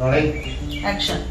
All right. Action.